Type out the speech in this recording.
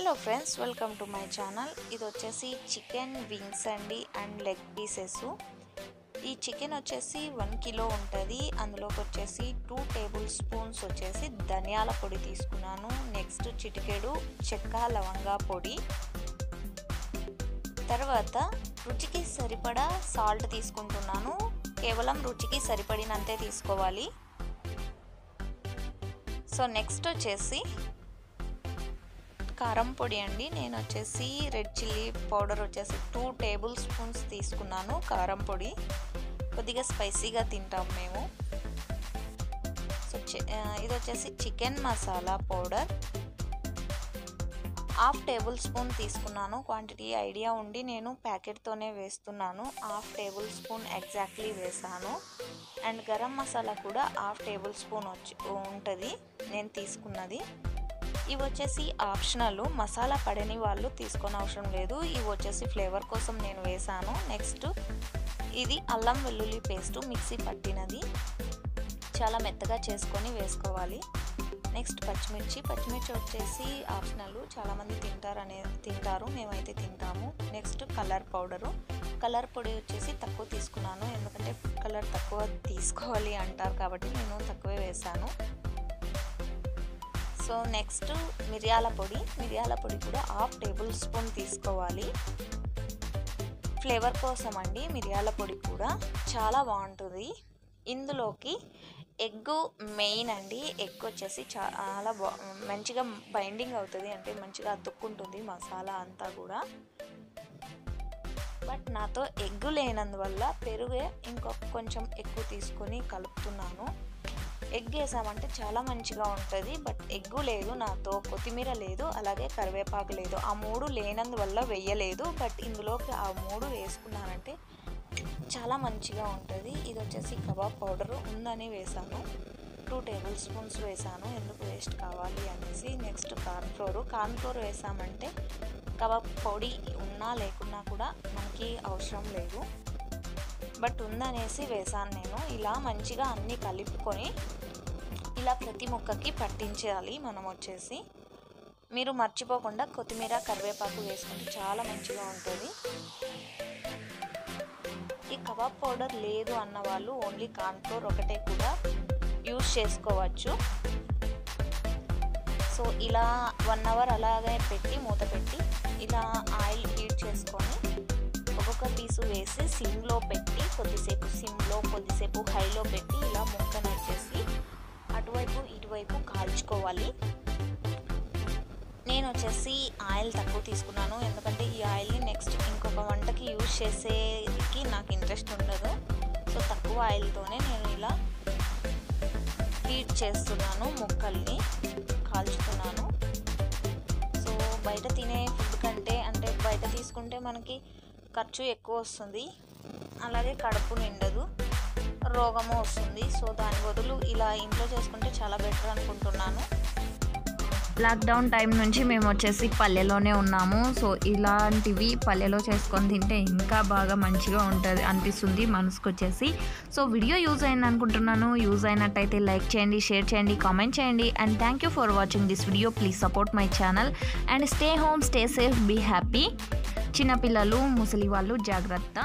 Hello friends welcome to my channel. ఇది వచ్చేసి chicken wings అండి అండ్ లెగ్ పీసెస్. ఈ చికెన్ వచ్చేసి వన్ కిలో ఉంటుంది. అందులోకి వచ్చేసి టూ టేబుల్ స్పూన్స్ వచ్చేసి ధనియాల పొడి తీసుకున్నాను. నెక్స్ట్ చిటికెడు చెక్క లవంగా పొడి. తర్వాత రుచికి సరిపడా సాల్ట్ తీసుకుంటున్నాను. కేవలం రుచికి సరిపడినంతే తీసుకోవాలి. సో నెక్స్ట్ వచ్చేసి కారం పొడి అండి. నేను వచ్చేసి రెడ్ చిల్లీ పౌడర్ వచ్చేసి టూ టేబుల్ స్పూన్స్ తీసుకున్నాను కారం పొడి. కొద్దిగా స్పైసీగా తింటాం మేము. సో ఇది వచ్చేసి chicken masala powder. Half tablespoon తీసుకున్నాను. క్వాంటిటీ ఐడియా ఉండి నేను ప్యాకెట్తోనే వేస్తున్నాను. హాఫ్ టేబుల్ స్పూన్ ఎగ్జాక్ట్లీ వేసాను. అండ్ గరం మసాలా కూడా హాఫ్ టేబుల్ స్పూన్ వచ్చి ఉంటుంది. నేను తీసుకున్నది. ఇవి వచ్చేసి ఆప్షనల్. మసాలా పడని వాళ్ళు తీసుకొని అవసరం లేదు. ఇవి వచ్చేసి ఫ్లేవర్ కోసం నేను వేసాను నెక్స్ట్ ఇది అల్లం వెల్లుల్లి పేస్ట్ మిక్సీ పట్టినది. చాలా మెత్తగా చేసుకొని వేసుకోవాలి. నెక్స్ట్ పచ్చిమిర్చి. పచ్చిమిర్చి వచ్చేసి ఆప్షనల్. చాలామంది తింటారు అనేది తింటారు. మేమైతే తింటాము. Next colour powder. కలర్ పొడి వచ్చేసి తక్కువ తీసుకున్నాను. ఎందుకంటే కలర్ తక్కువ తీసుకోవాలి అంటారు కాబట్టి నేను తక్కువే వేసాను సో నెక్స్ట్ మిరియాల పొడి. మిరియాల పొడి కూడా హాఫ్ టేబుల్ స్పూన్ తీసుకోవాలి. ఫ్లేవర్ కోసం అండి మిరియాల పొడి కూడా. చాలా బాగుంటుంది. ఇందులోకి ఎగ్ మెయిన్ అండి. ఎగ్ వచ్చేసి చాలా బా మంచిగా బైండింగ్ అవుతుంది. అంటే మంచిగా అతుక్కుంటుంది మసాలా అంతా కూడా. బట్ నాతో ఎగ్ లేనందువల్ల పెరుగే ఇంకొక కొంచెం ఎక్కువ తీసుకొని కలుపుతున్నాను. ఎగ్ వేసామంటే చాలా మంచిగా ఉంటుంది బట్ ఎగ్గు లేదు నాతో కొత్తిమీర లేదు అలాగే కరివేపాకు లేదు. ఆ మూడు లేనందువల్ల వెయ్యలేదు బట్ ఇందులోకి ఆ మూడు వేసుకున్నానంటే చాలా మంచిగా ఉంటుంది. ఇది వచ్చేసి కబాబ్ పౌడరు ఉందని వేసాను. టూ టేబుల్ స్పూన్స్ వేసాను ఎందుకు వేస్ట్ కావాలి అనేసి. Next cornflour. కార్న్ఫ్లోర్ వేసామంటే కబాబ్ పొడి ఉన్నా లేకున్నా కూడా మనకి అవసరం లేదు. బట్ ఉందనేసి వేసాను నేను. ఇలా మంచిగా అన్నీ కలుపుకొని ఇలా ప్రతి ముక్కకి పట్టించాలి మనం వచ్చేసి. మీరు మర్చిపోకుండా కొత్తిమీర కరివేపాకు వేసుకుంటే చాలా మంచిగా ఉంటుంది. ఈ కబాబ్ పౌడర్ లేదు అన్న వాళ్ళు ఓన్లీ కాన్ఫ్లోర్ ఒకటే కూడా యూస్ చేసుకోవచ్చు. సో ఇలా వన్ అవర్ అలాగే పెట్టి మూత పెట్టి ఇలా పీసు వేసి సిమ్లో పెట్టి కొద్దిసేపు సిమ్లో కొద్దిసేపు హైలో పెట్టి ఇలా ముక్కను వచ్చేసి అటువైపు ఇటువైపు కాల్చుకోవాలి నేను వచ్చేసి ఆయిల్ తక్కువ తీసుకున్నాను ఎందుకంటే ఈ ఆయిల్ని నెక్స్ట్ ఇంకొక వంటకి యూజ్ చేసేకి నాకు ఇంట్రెస్ట్ ఉండదు సో తక్కువ ఆయిల్తోనే నేను ఇలా హీట్ చేస్తున్నాను ముక్కల్ని కాల్చుతున్నాను సో బయట తినే ఫుడ్ కంటే అంటే బయట తీసుకుంటే మనకి ఖర్చు ఎక్కువ వస్తుంది. అలాగే కడుపు నిండదు. రోగము వస్తుంది. సో దాని బదులు ఇలా ఇంట్లో చేసుకుంటే చాలా బెటర్ అనుకుంటున్నాను. లాక్డౌన్ టైం నుంచి మేము వచ్చేసి పల్లెలోనే ఉన్నాము. సో ఇలాంటివి పల్లెలో చేసుకొని తింటే ఇంకా బాగా మంచిగా ఉంటుంది అనిపిస్తుంది మనసుకు వచ్చేసి. సో వీడియో యూజ్ అయింది అనుకుంటున్నాను. యూజ్ అయినట్టయితే లైక్ చేయండి షేర్ చేయండి కామెంట్ చేయండి. And thank you for watching this video. Please support my channel. And stay home stay safe be happy. చిన్నపిల్లలు ముసలి వాళ్ళు జాగ్రత్త.